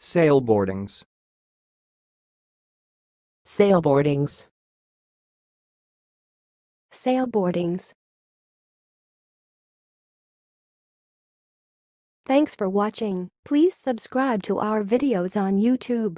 Sailboardings. Sailboardings. Sailboardings. Thanks for watching. Please subscribe to our videos on YouTube.